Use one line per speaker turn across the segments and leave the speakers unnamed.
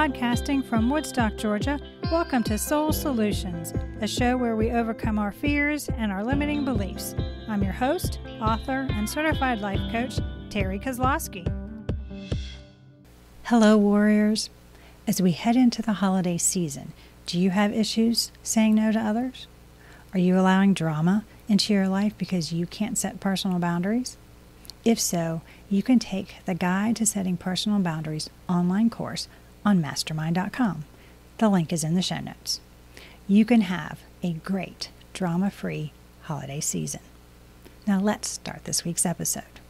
Podcasting from Woodstock, Georgia, welcome to Soul Solutions, a show where we overcome our fears and our limiting beliefs. I'm your host, author, and certified life coach, Terri Kozlowski. Hello, warriors. As we head into the holiday season, do you have issues saying no to others? Are you allowing drama into your life because you can't set personal boundaries? If so, you can take the Guide to Setting Personal Boundaries online course on mastermind.com. The link is in the show notes. You can have a great drama free holiday season. Now let's start this week's episode.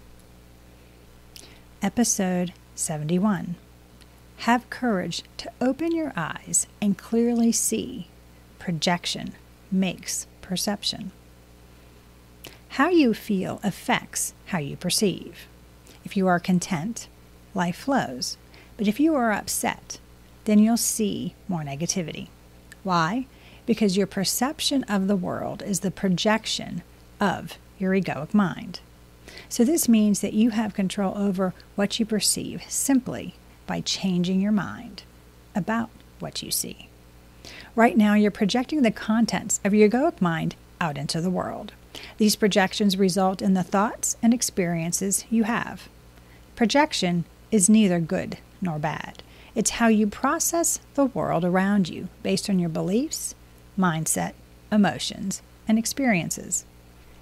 Episode 71 Have courage to open your eyes and clearly see. Projection makes perception. How you feel affects how you perceive. If you are content, life flows. But if you are upset, then you'll see more negativity. Why? Because your perception of the world is the projection of your egoic mind. So, this means that you have control over what you perceive simply by changing your mind about what you see. Right now, you're projecting the contents of your egoic mind out into the world. These projections result in the thoughts and experiences you have. Projection is neither good nor bad. It's how you process the world around you based on your beliefs, mindset, emotions, and experiences.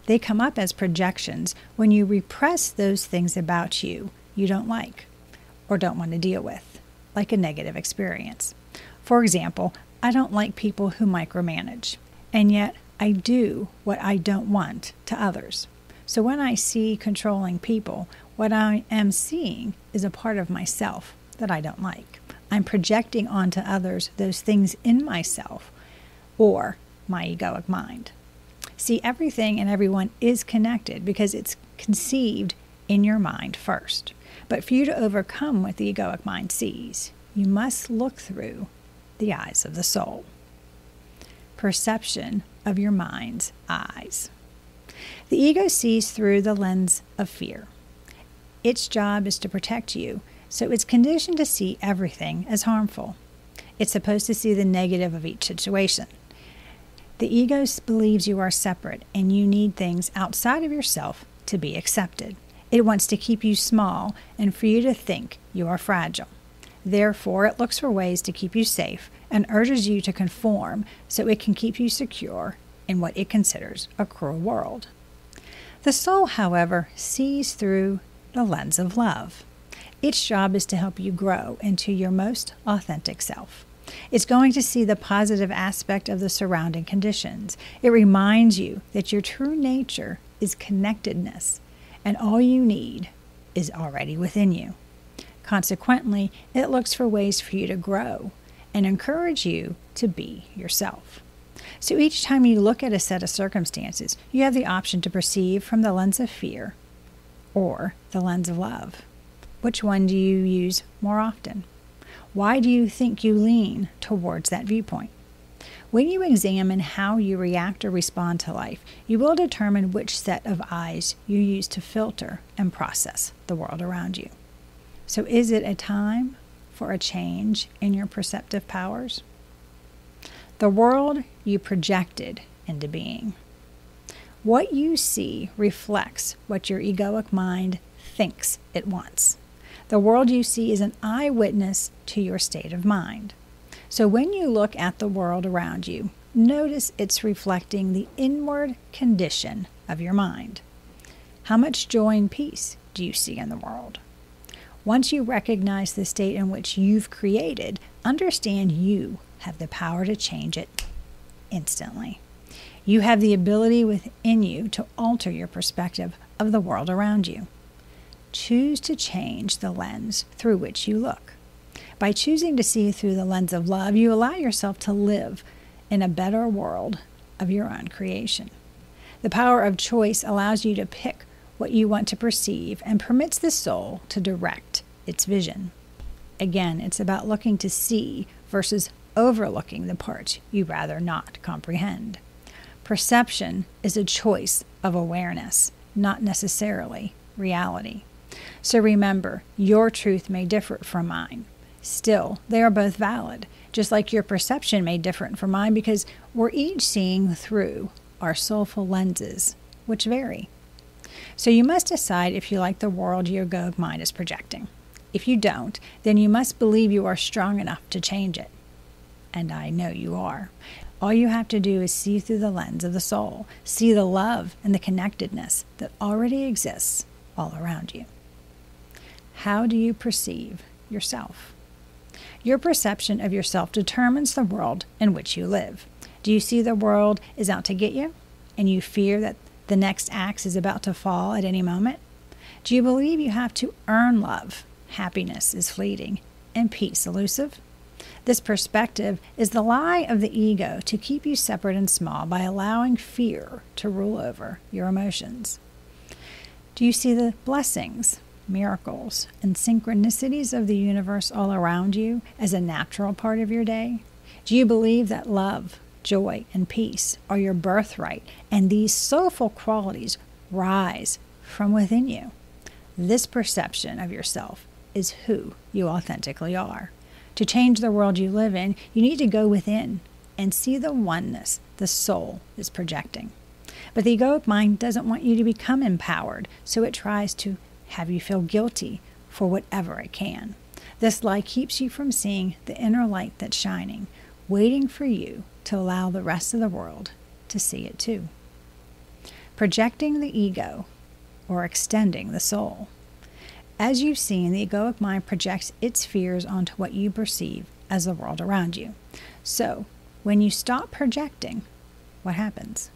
They come up as projections when you repress those things about you you don't like or don't want to deal with, like a negative experience. For example, I don't like people who micromanage, and yet I do what I don't want to others. So when I see controlling people, what I am seeing is a part of myself that I don't like. I'm projecting onto others those things in myself or my egoic mind. See, everything and everyone is connected because it's conceived in your mind first. But for you to overcome what the egoic mind sees, you must look through the eyes of the soul. Perception of your mind's eyes. The ego sees through the lens of fear. Its job is to protect you so it's conditioned to see everything as harmful. It's supposed to see the negative of each situation. The ego believes you are separate and you need things outside of yourself to be accepted. It wants to keep you small and for you to think you are fragile. Therefore, it looks for ways to keep you safe and urges you to conform so it can keep you secure in what it considers a cruel world. The soul, however, sees through the lens of love. Its job is to help you grow into your most authentic self. It's going to see the positive aspect of the surrounding conditions. It reminds you that your true nature is connectedness, and all you need is already within you. Consequently, it looks for ways for you to grow and encourage you to be yourself. So each time you look at a set of circumstances, you have the option to perceive from the lens of fear or the lens of love. Which one do you use more often? Why do you think you lean towards that viewpoint? When you examine how you react or respond to life, you will determine which set of eyes you use to filter and process the world around you. So, is it a time for a change in your perceptive powers? The world you projected into being. What you see reflects what your egoic mind thinks it wants. The world you see is an eyewitness to your state of mind. So when you look at the world around you, notice it's reflecting the inward condition of your mind. How much joy and peace do you see in the world? Once you recognize the state in which you've created, understand you have the power to change it instantly. You have the ability within you to alter your perspective of the world around you choose to change the lens through which you look. By choosing to see through the lens of love, you allow yourself to live in a better world of your own creation. The power of choice allows you to pick what you want to perceive and permits the soul to direct its vision. Again, it's about looking to see versus overlooking the parts you rather not comprehend. Perception is a choice of awareness, not necessarily reality. So remember, your truth may differ from mine. Still, they are both valid, just like your perception may differ from mine because we're each seeing through our soulful lenses, which vary. So you must decide if you like the world your egoic mind is projecting. If you don't, then you must believe you are strong enough to change it. And I know you are. All you have to do is see through the lens of the soul, see the love and the connectedness that already exists all around you. How do you perceive yourself? Your perception of yourself determines the world in which you live. Do you see the world is out to get you and you fear that the next axe is about to fall at any moment? Do you believe you have to earn love? Happiness is fleeting and peace elusive? This perspective is the lie of the ego to keep you separate and small by allowing fear to rule over your emotions. Do you see the blessings, miracles, and synchronicities of the universe all around you as a natural part of your day? Do you believe that love, joy, and peace are your birthright and these soulful qualities rise from within you? This perception of yourself is who you authentically are. To change the world you live in, you need to go within and see the oneness the soul is projecting. But the egoic mind doesn't want you to become empowered, so it tries to have you feel guilty for whatever it can. This lie keeps you from seeing the inner light that's shining, waiting for you to allow the rest of the world to see it too. Projecting the ego or extending the soul. As you've seen, the egoic mind projects its fears onto what you perceive as the world around you. So, when you stop projecting, what happens?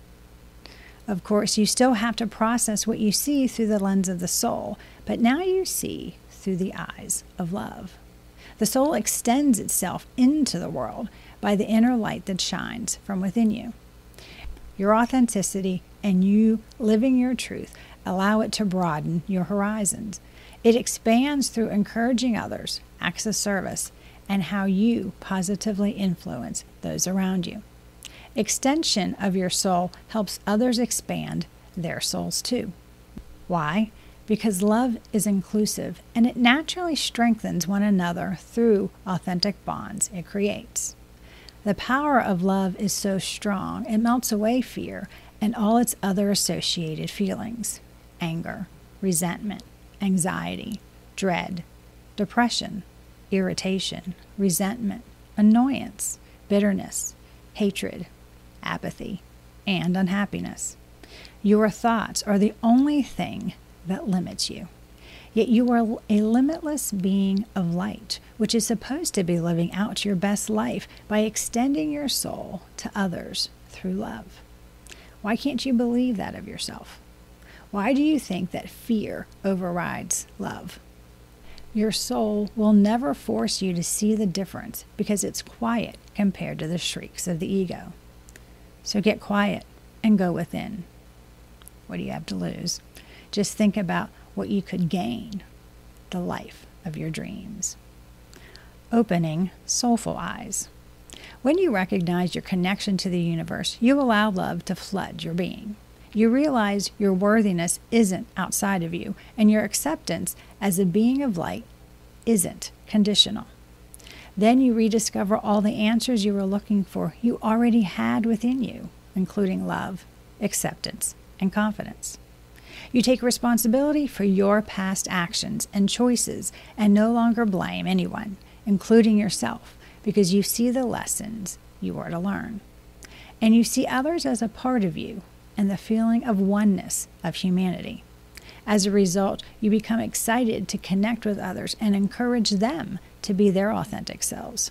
Of course, you still have to process what you see through the lens of the soul, but now you see through the eyes of love. The soul extends itself into the world by the inner light that shines from within you. Your authenticity and you living your truth allow it to broaden your horizons. It expands through encouraging others, acts of service, and how you positively influence those around you. Extension of your soul helps others expand their souls too. Why? Because love is inclusive and it naturally strengthens one another through authentic bonds it creates. The power of love is so strong, it melts away fear and all its other associated feelings anger, resentment, anxiety, dread, depression, irritation, resentment, annoyance, bitterness, hatred, apathy, and unhappiness. Your thoughts are the only thing that limits you. Yet you are a limitless being of light, which is supposed to be living out your best life by extending your soul to others through love. Why can't you believe that of yourself? Why do you think that fear overrides love? Your soul will never force you to see the difference because it's quiet compared to the shrieks of the ego. So get quiet and go within. What do you have to lose? Just think about what you could gain the life of your dreams. Opening soulful eyes. When you recognize your connection to the universe, you allow love to flood your being you realize your worthiness isn't outside of you, and your acceptance as a being of light isn't conditional. Then you rediscover all the answers you were looking for you already had within you, including love, acceptance, and confidence. You take responsibility for your past actions and choices and no longer blame anyone, including yourself, because you see the lessons you are to learn. And you see others as a part of you and the feeling of oneness of humanity. As a result, you become excited to connect with others and encourage them to be their authentic selves.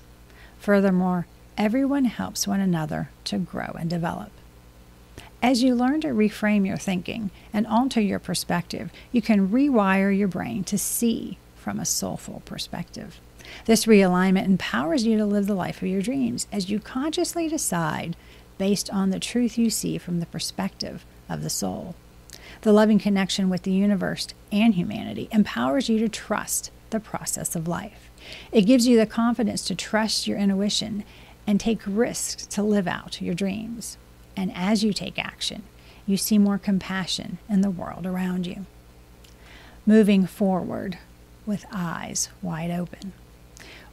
Furthermore, everyone helps one another to grow and develop. As you learn to reframe your thinking and alter your perspective, you can rewire your brain to see from a soulful perspective. This realignment empowers you to live the life of your dreams as you consciously decide based on the truth you see from the perspective of the soul. The loving connection with the universe and humanity empowers you to trust the process of life. It gives you the confidence to trust your intuition and take risks to live out your dreams. And as you take action, you see more compassion in the world around you. Moving forward with eyes wide open.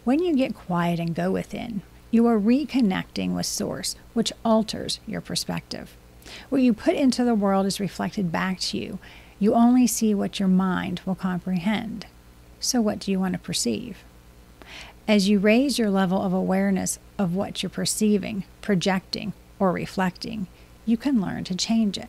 When you get quiet and go within, you are reconnecting with Source, which alters your perspective. What you put into the world is reflected back to you. You only see what your mind will comprehend. So, what do you want to perceive? As you raise your level of awareness of what you're perceiving, projecting, or reflecting, you can learn to change it.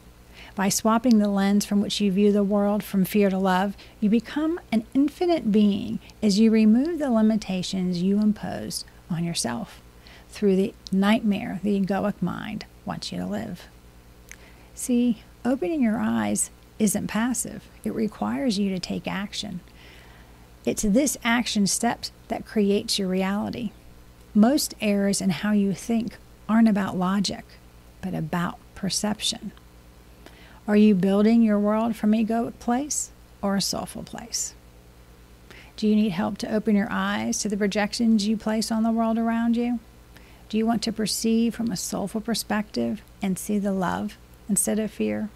By swapping the lens from which you view the world from fear to love, you become an infinite being as you remove the limitations you impose on yourself through the nightmare the egoic mind wants you to live. See, opening your eyes isn't passive, it requires you to take action. It's this action steps that creates your reality. Most errors in how you think aren't about logic, but about perception. Are you building your world from egoic place or a soulful place? Do you need help to open your eyes to the projections you place on the world around you? Do you want to perceive from a soulful perspective and see the love instead of fear?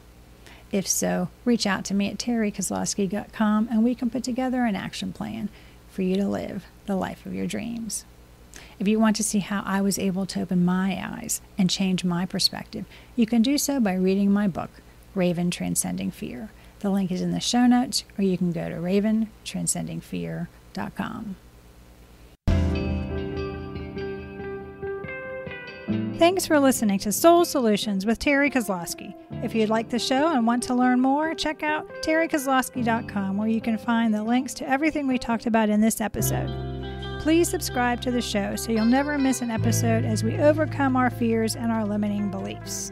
If so, reach out to me at terrikozlowski.com and we can put together an action plan for you to live the life of your dreams. If you want to see how I was able to open my eyes and change my perspective, you can do so by reading my book, Raven Transcending Fear. The link is in the show notes, or you can go to raventranscendingfear.com. Thanks for listening to Soul Solutions with Terri Kozlowski. If you'd like the show and want to learn more, check out terrikozlowski.com where you can find the links to everything we talked about in this episode. Please subscribe to the show so you'll never miss an episode as we overcome our fears and our limiting beliefs.